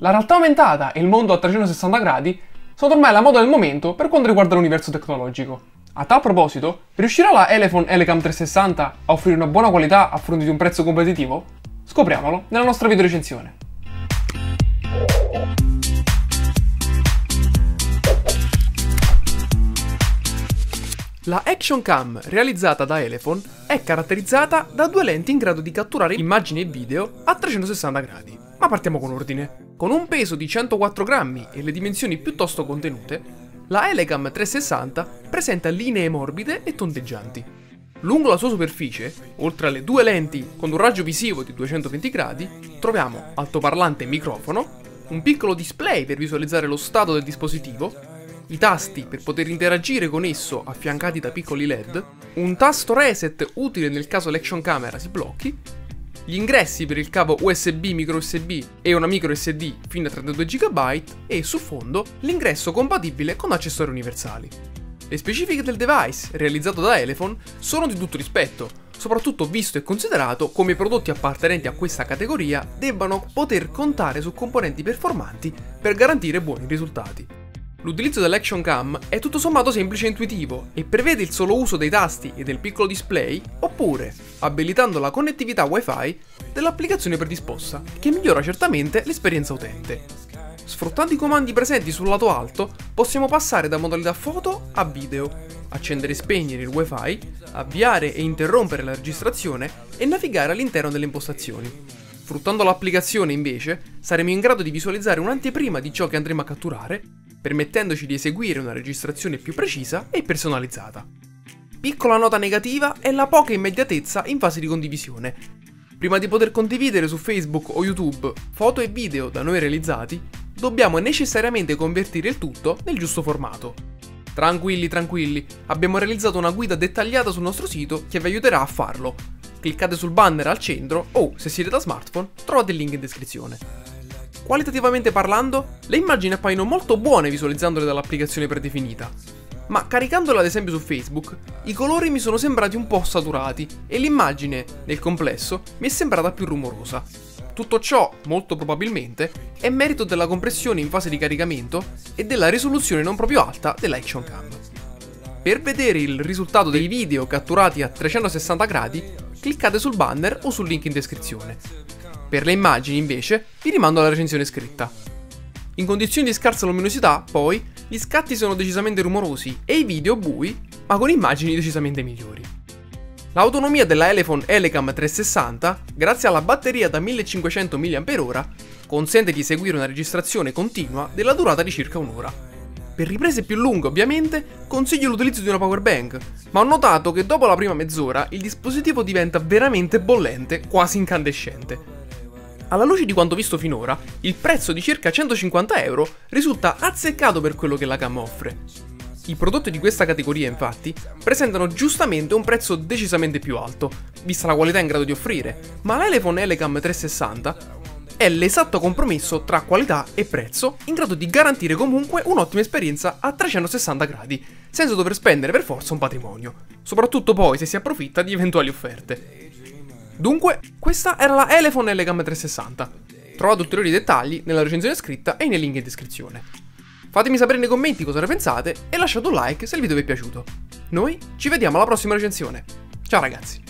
La realtà aumentata e il mondo a 360 gradi sono ormai la moda del momento per quanto riguarda l'universo tecnologico. A tal proposito, riuscirà la Elephone Elecam 360 a offrire una buona qualità a fronte di un prezzo competitivo? Scopriamolo nella nostra video recensione. La Action Cam realizzata da Elephone è caratterizzata da due lenti in grado di catturare immagini e video a 360 gradi. Ma partiamo con ordine. Con un peso di 104 grammi e le dimensioni piuttosto contenute, la Elegam 360 presenta linee morbide e tondeggianti. Lungo la sua superficie, oltre alle due lenti con un raggio visivo di 220 gradi, troviamo altoparlante e microfono, un piccolo display per visualizzare lo stato del dispositivo, i tasti per poter interagire con esso affiancati da piccoli LED, un tasto reset utile nel caso l'action camera si blocchi gli ingressi per il cavo USB micro USB e una micro SD fino a 32 GB e su fondo l'ingresso compatibile con accessori universali. Le specifiche del device, realizzato da Elephone, sono di tutto rispetto, soprattutto visto e considerato come i prodotti appartenenti a questa categoria debbano poter contare su componenti performanti per garantire buoni risultati. L'utilizzo dell'Action Cam è tutto sommato semplice e intuitivo e prevede il solo uso dei tasti e del piccolo display oppure abilitando la connettività WiFi dell'applicazione predisposta, che migliora certamente l'esperienza utente. Sfruttando i comandi presenti sul lato alto, possiamo passare da modalità foto a video, accendere e spegnere il WiFi, avviare e interrompere la registrazione e navigare all'interno delle impostazioni. Sfruttando l'applicazione, invece, saremo in grado di visualizzare un'anteprima di ciò che andremo a catturare permettendoci di eseguire una registrazione più precisa e personalizzata. Piccola nota negativa è la poca immediatezza in fase di condivisione. Prima di poter condividere su Facebook o YouTube foto e video da noi realizzati, dobbiamo necessariamente convertire il tutto nel giusto formato. Tranquilli, tranquilli, abbiamo realizzato una guida dettagliata sul nostro sito che vi aiuterà a farlo. Cliccate sul banner al centro o, se siete da smartphone, trovate il link in descrizione. Qualitativamente parlando, le immagini appaiono molto buone visualizzandole dall'applicazione predefinita, ma caricandole ad esempio su Facebook, i colori mi sono sembrati un po' saturati e l'immagine, nel complesso, mi è sembrata più rumorosa. Tutto ciò, molto probabilmente, è merito della compressione in fase di caricamento e della risoluzione non proprio alta dell'Action Cam. Per vedere il risultato dei video catturati a 360 gradi, cliccate sul banner o sul link in descrizione. Per le immagini, invece, vi rimando alla recensione scritta. In condizioni di scarsa luminosità, poi, gli scatti sono decisamente rumorosi e i video bui, ma con immagini decisamente migliori. L'autonomia della Elephone Elecam 360, grazie alla batteria da 1500 mAh, consente di eseguire una registrazione continua della durata di circa un'ora. Per riprese più lunghe, ovviamente, consiglio l'utilizzo di una power bank, ma ho notato che dopo la prima mezz'ora il dispositivo diventa veramente bollente, quasi incandescente. Alla luce di quanto visto finora, il prezzo di circa 150 euro risulta azzeccato per quello che la gamma offre. I prodotti di questa categoria, infatti, presentano giustamente un prezzo decisamente più alto, vista la qualità in grado di offrire, ma l'Elephone Elecam 360 è l'esatto compromesso tra qualità e prezzo, in grado di garantire comunque un'ottima esperienza a 360 gradi, senza dover spendere per forza un patrimonio, soprattutto poi se si approfitta di eventuali offerte. Dunque, questa era la Elephone Elegam 360. Trovate ulteriori dettagli nella recensione scritta e nei link in descrizione. Fatemi sapere nei commenti cosa ne pensate e lasciate un like se il video vi è piaciuto. Noi ci vediamo alla prossima recensione. Ciao ragazzi!